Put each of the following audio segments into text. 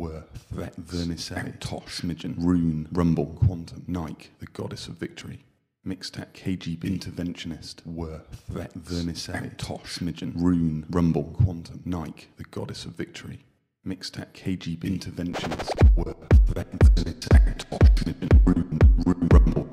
Worth, Vet, Vermicelli, Tosh, Smidgen, Rune, Rumble, Quantum, Nike, the Goddess of Victory. Mixtech, KGB, Interventionist, Worth, Vet, Vermicelli, Tosh, Smidgen, Rune, Rumble, Quantum, Nike, the Goddess of Victory. Mixtech, KGB, Interventionist, Worth, Vet, Vermicelli, Tosh, Smidgen, Rune, Rune, Rumble,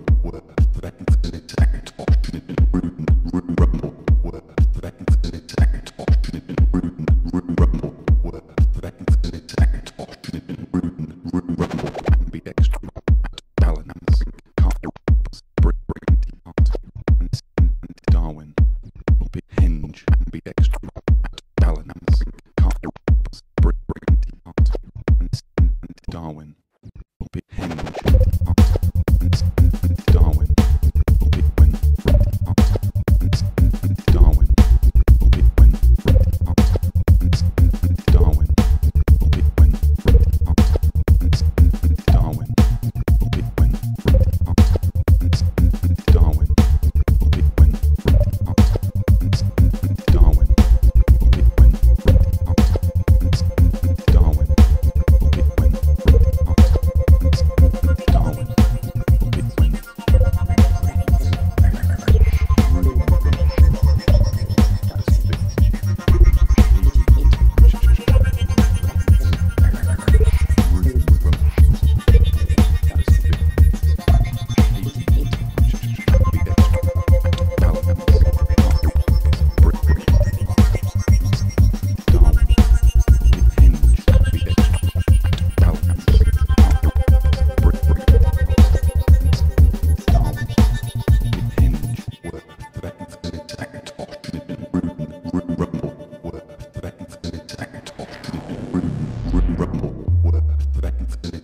and